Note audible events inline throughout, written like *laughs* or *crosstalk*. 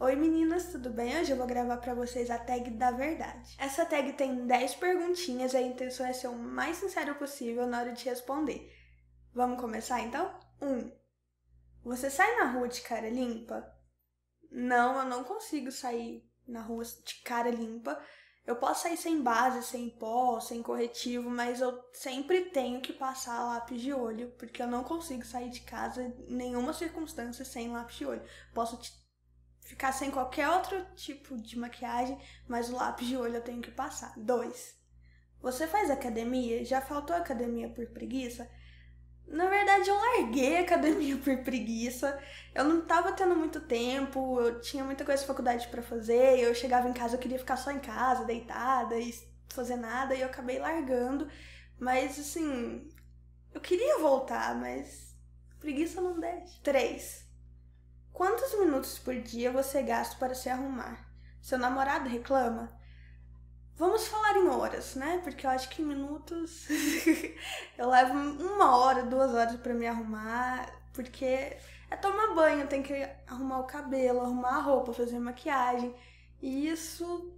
Oi meninas, tudo bem? Hoje eu vou gravar pra vocês a tag da verdade. Essa tag tem 10 perguntinhas e a intenção é ser o mais sincero possível na hora de responder. Vamos começar então? 1. Um, você sai na rua de cara limpa? Não, eu não consigo sair na rua de cara limpa. Eu posso sair sem base, sem pó, sem corretivo, mas eu sempre tenho que passar lápis de olho, porque eu não consigo sair de casa em nenhuma circunstância sem lápis de olho. Posso ficar sem qualquer outro tipo de maquiagem, mas o lápis de olho eu tenho que passar. 2. Você faz academia? Já faltou academia por preguiça? Na verdade, eu larguei a academia por preguiça. Eu não tava tendo muito tempo, eu tinha muita coisa de faculdade para fazer, eu chegava em casa, eu queria ficar só em casa, deitada e fazer nada, e eu acabei largando. Mas assim, eu queria voltar, mas preguiça não deixa. 3. Quantos minutos por dia você gasta para se arrumar? Seu namorado reclama? Vamos falar em horas, né? Porque eu acho que em minutos *laughs* eu levo uma hora, duas horas para me arrumar, porque é tomar banho, tem que arrumar o cabelo, arrumar a roupa, fazer maquiagem. E isso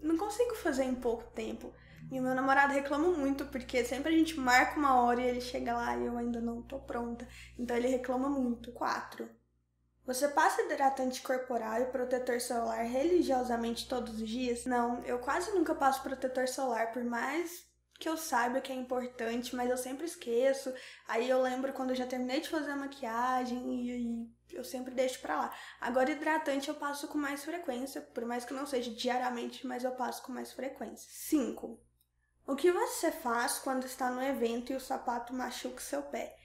não consigo fazer em pouco tempo. E o meu namorado reclama muito, porque sempre a gente marca uma hora e ele chega lá e eu ainda não tô pronta. Então ele reclama muito. Quatro. Você passa hidratante corporal e protetor solar religiosamente todos os dias? Não, eu quase nunca passo protetor solar, por mais que eu saiba que é importante, mas eu sempre esqueço. Aí eu lembro quando eu já terminei de fazer a maquiagem e, eu sempre deixo pra lá. Agora, hidratante eu passo com mais frequência, por mais que não seja diariamente, mas eu passo com mais frequência. 5. O que você faz quando está no evento e o sapato machuca seu pé?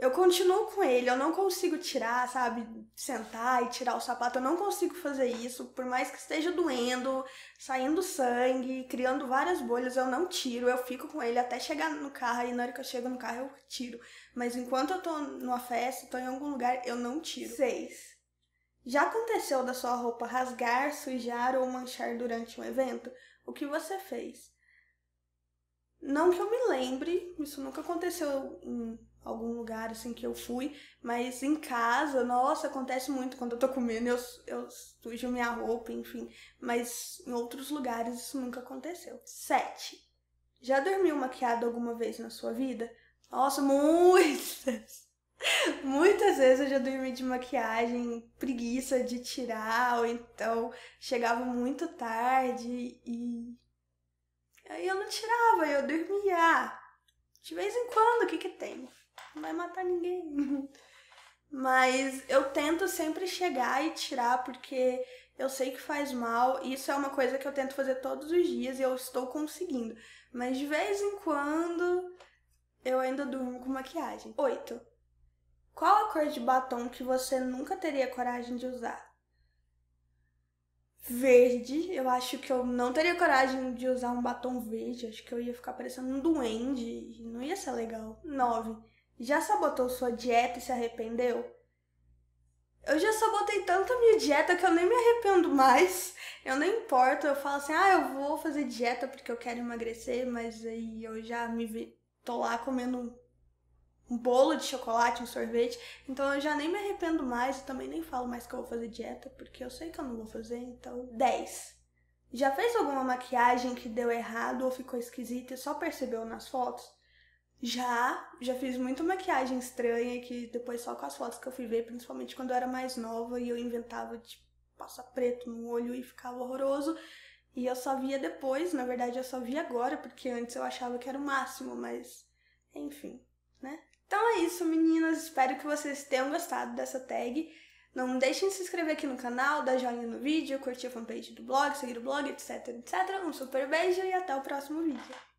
Eu continuo com ele, eu não consigo tirar, sabe? Sentar e tirar o sapato, eu não consigo fazer isso, por mais que esteja doendo, saindo sangue, criando várias bolhas, eu não tiro, eu fico com ele até chegar no carro, e na hora que eu chego no carro eu tiro. Mas enquanto eu tô numa festa, tô em algum lugar, eu não tiro. 6. Já aconteceu da sua roupa rasgar, sujar ou manchar durante um evento? O que você fez? Não que eu me lembre, isso nunca aconteceu em algum lugar assim que eu fui, mas em casa, nossa, acontece muito quando eu tô comendo, eu, eu sujo minha roupa, enfim. Mas em outros lugares isso nunca aconteceu. 7. Já dormiu maquiado alguma vez na sua vida? Nossa, muitas! *laughs* Muitas vezes eu já dormi de maquiagem, preguiça de tirar, ou então chegava muito tarde e. Tirava, eu dormia. De vez em quando, o que que tem? não vai matar ninguém. *laughs* Mas eu tento sempre chegar e tirar porque eu sei que faz mal. Isso é uma coisa que eu tento fazer todos os dias e eu estou conseguindo. Mas de vez em quando eu ainda durmo com maquiagem. 8. Qual a cor de batom que você nunca teria coragem de usar? Verde. Eu acho que eu não teria coragem de usar um batom verde. Acho que eu ia ficar parecendo um duende. Não ia ser legal. 9. Já sabotou sua dieta e se arrependeu? Eu já sabotei tanto a minha dieta que eu nem me arrependo mais. Eu nem importo, eu falo assim, ah, eu vou fazer dieta porque eu quero emagrecer, mas aí eu já me vi, tô lá comendo um bolo de chocolate, um sorvete, então eu já nem me arrependo mais, eu também nem falo mais que eu vou fazer dieta, porque eu sei que eu não vou fazer, então 10. Já fez alguma maquiagem que deu errado ou ficou esquisita e só percebeu nas fotos? Já, já fiz muita maquiagem estranha que depois só com as fotos que eu fui ver, principalmente quando eu era mais nova e eu inventava de passar preto no olho e ficava horroroso. E eu só via depois, na verdade eu só vi agora, porque antes eu achava que era o máximo, mas enfim, né? Então é isso, meninas. Espero que vocês tenham gostado dessa tag. Não deixem de se inscrever aqui no canal, dar joinha no vídeo, curtir a fanpage do blog, seguir o blog, etc, etc. Um super beijo e até o próximo vídeo.